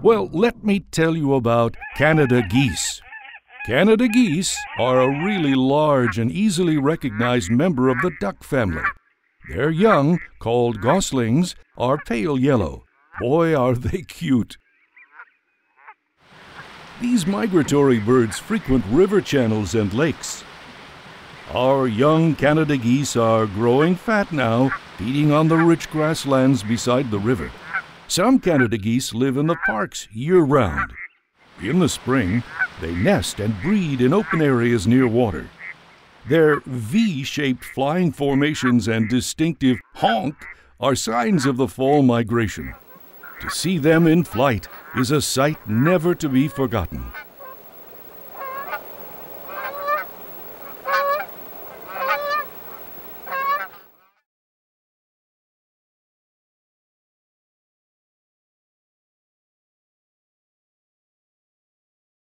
Well, let me tell you about Canada geese. Canada geese are a really large and easily recognized member of the duck family. Their young, called goslings, are pale yellow. Boy, are they cute! These migratory birds frequent river channels and lakes. Our young Canada geese are growing fat now, feeding on the rich grasslands beside the river. Some Canada geese live in the parks year round. In the spring, they nest and breed in open areas near water. Their V shaped flying formations and distinctive honk are signs of the fall migration. To see them in flight is a sight never to be forgotten.